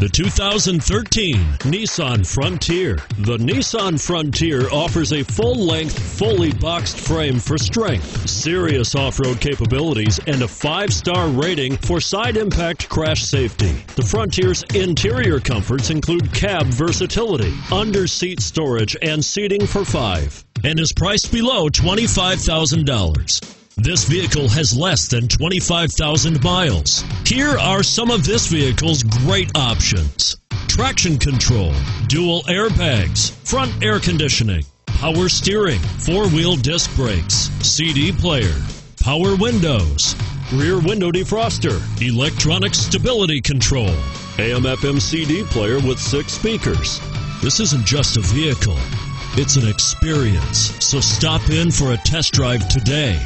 The 2013 Nissan Frontier. The Nissan Frontier offers a full-length, fully boxed frame for strength, serious off-road capabilities, and a five-star rating for side impact crash safety. The Frontier's interior comforts include cab versatility, under-seat storage, and seating for five, and is priced below $25,000. This vehicle has less than 25,000 miles. Here are some of this vehicle's great options. Traction control, dual airbags, front air conditioning, power steering, four-wheel disc brakes, CD player, power windows, rear window defroster, electronic stability control, AM FM CD player with six speakers. This isn't just a vehicle, it's an experience. So stop in for a test drive today.